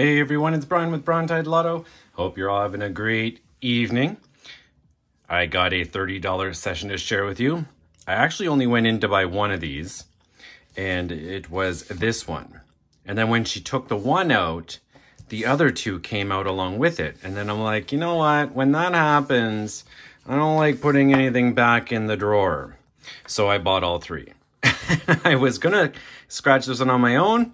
Hey everyone, it's Brian with Brontide Lotto. Hope you're all having a great evening. I got a $30 session to share with you. I actually only went in to buy one of these, and it was this one. And then when she took the one out, the other two came out along with it. And then I'm like, you know what? When that happens, I don't like putting anything back in the drawer. So I bought all three. I was gonna scratch this one on my own,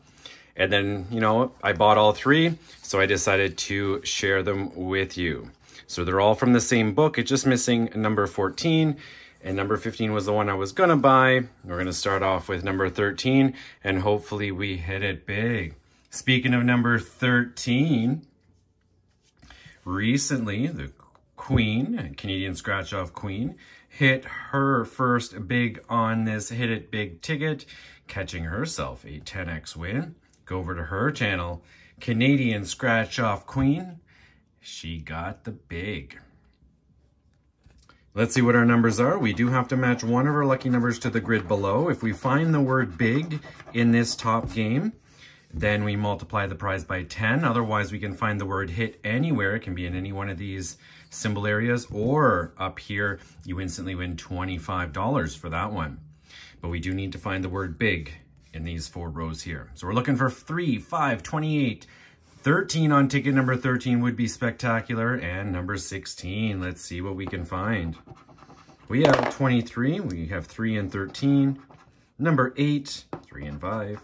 and then, you know, I bought all three, so I decided to share them with you. So they're all from the same book. It's just missing number 14, and number 15 was the one I was gonna buy. We're gonna start off with number 13, and hopefully we hit it big. Speaking of number 13, recently the Queen, Canadian Scratch Off Queen, hit her first big on this Hit It Big ticket, catching herself a 10x win go over to her channel, Canadian Scratch Off Queen. She got the big. Let's see what our numbers are. We do have to match one of our lucky numbers to the grid below. If we find the word big in this top game, then we multiply the prize by 10. Otherwise, we can find the word hit anywhere. It can be in any one of these symbol areas or up here, you instantly win $25 for that one. But we do need to find the word big in these four rows here. So we're looking for 3, 5, 28, 13 on ticket number 13 would be spectacular, and number 16. Let's see what we can find. We have 23, we have 3 and 13. Number 8, 3 and 5.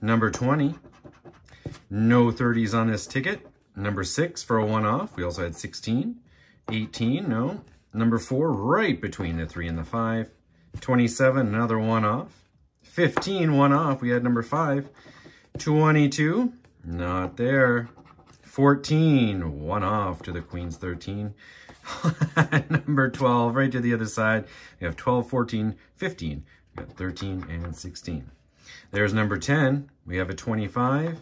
Number 20, no 30s on this ticket. Number 6 for a one-off, we also had 16. 18, no. Number 4, right between the 3 and the 5. 27, another one-off. 15, one off. We had number 5. 22, not there. 14, one off to the Queen's 13. number 12, right to the other side. We have 12, 14, 15. We got 13 and 16. There's number 10. We have a 25.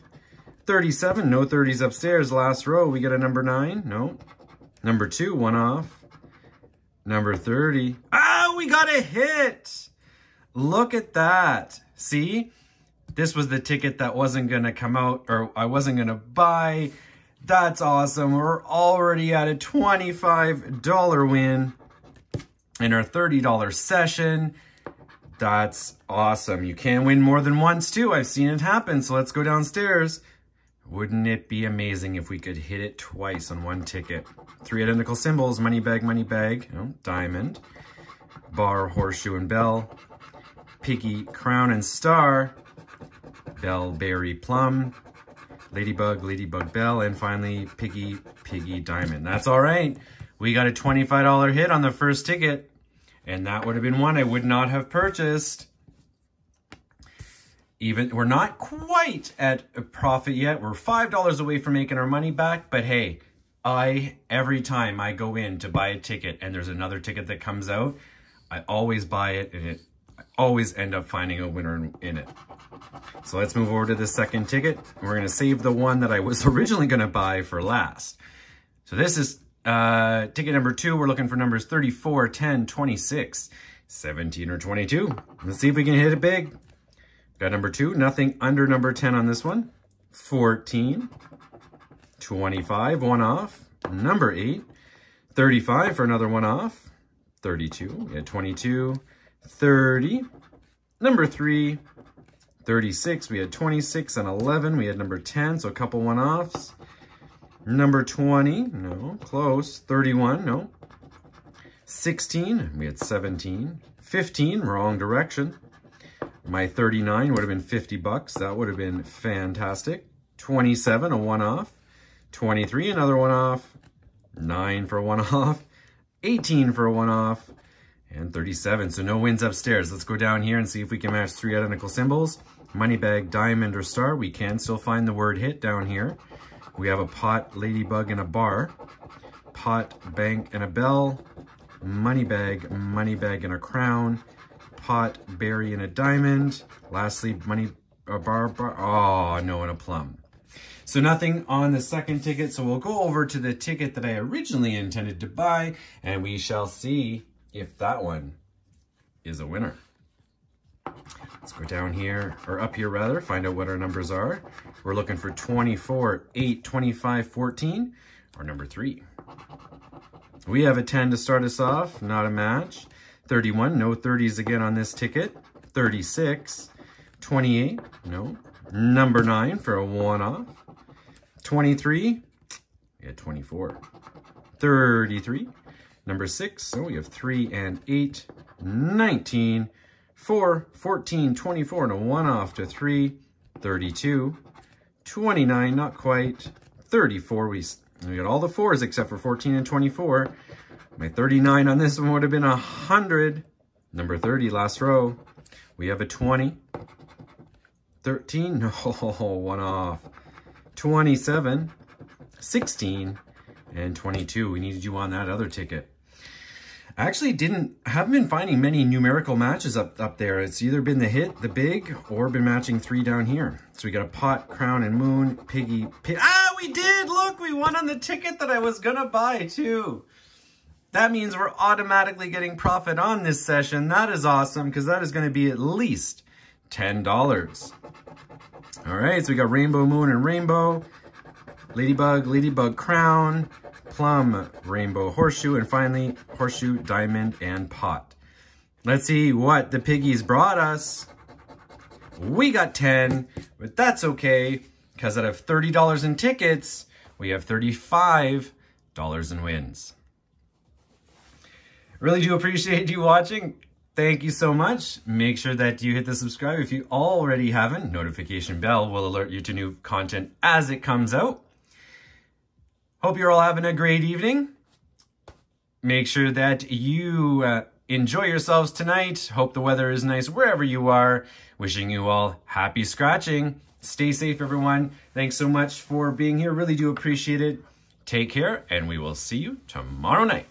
37, no 30s upstairs. Last row, we get a number 9. No. Number 2, one off. Number 30. Ah, we got a hit! Look at that. See? This was the ticket that wasn't going to come out or I wasn't going to buy. That's awesome. We're already at a $25 win in our $30 session. That's awesome. You can win more than once too. I've seen it happen. So let's go downstairs. Wouldn't it be amazing if we could hit it twice on one ticket? Three identical symbols, money bag, money bag, oh, diamond, bar, horseshoe, and bell. Piggy Crown and Star, Bell Berry Plum, Ladybug, Ladybug Bell, and finally Piggy, Piggy Diamond. That's all right. We got a $25 hit on the first ticket, and that would have been one I would not have purchased. Even We're not quite at a profit yet. We're $5 away from making our money back, but hey, I, every time I go in to buy a ticket and there's another ticket that comes out, I always buy it and it always end up finding a winner in, in it. So let's move over to the second ticket. We're going to save the one that I was originally going to buy for last. So this is uh, ticket number two. We're looking for numbers 34, 10, 26, 17, or 22. Let's see if we can hit it big. Got number two, nothing under number 10 on this one. 14, 25, one off. Number eight, 35 for another one off. 32, we had 22, 30. Number 3, 36. We had 26 and 11. We had number 10, so a couple one-offs. Number 20, no, close. 31, no. 16, we had 17. 15, wrong direction. My 39 would have been 50 bucks. That would have been fantastic. 27, a one-off. 23, another one-off. 9 for one-off. 18 for a one-off and 37. So no wins upstairs. Let's go down here and see if we can match three identical symbols. Money bag, diamond, or star. We can still find the word hit down here. We have a pot, ladybug, and a bar. Pot, bank, and a bell. Money bag, money bag, and a crown. Pot, berry, and a diamond. Lastly, money, a bar, bar. Oh, no, and a plum. So nothing on the second ticket. So we'll go over to the ticket that I originally intended to buy, and we shall see if that one is a winner. Let's go down here, or up here rather, find out what our numbers are. We're looking for 24, 8, 25, 14, or number 3. We have a 10 to start us off, not a match. 31, no 30s again on this ticket. 36, 28, no. Number 9 for a one-off. 23, yeah, 24. 33, number 6, so we have 3 and 8, 19, 4, 14, 24, and a one-off to 3, 32, 29, not quite, 34, we, we got all the 4s except for 14 and 24. My 39 on this one would have been a 100. Number 30, last row. We have a 20. 13, no, one off. 27, 16, and 22. We needed you on that other ticket. I actually didn't, haven't been finding many numerical matches up, up there. It's either been the hit, the big, or been matching three down here. So we got a pot, crown, and moon, piggy, pig. Ah, we did! Look, we won on the ticket that I was gonna buy too. That means we're automatically getting profit on this session. That is awesome because that is going to be at least $10. All right, so we got Rainbow Moon and Rainbow, Ladybug, Ladybug Crown, Plum, Rainbow Horseshoe, and finally Horseshoe, Diamond, and Pot. Let's see what the piggies brought us. We got 10, but that's okay because out of $30 in tickets, we have $35 in wins. Really do appreciate you watching. Thank you so much. Make sure that you hit the subscribe if you already haven't. Notification bell will alert you to new content as it comes out. Hope you're all having a great evening. Make sure that you uh, enjoy yourselves tonight. Hope the weather is nice wherever you are. Wishing you all happy scratching. Stay safe, everyone. Thanks so much for being here. Really do appreciate it. Take care, and we will see you tomorrow night.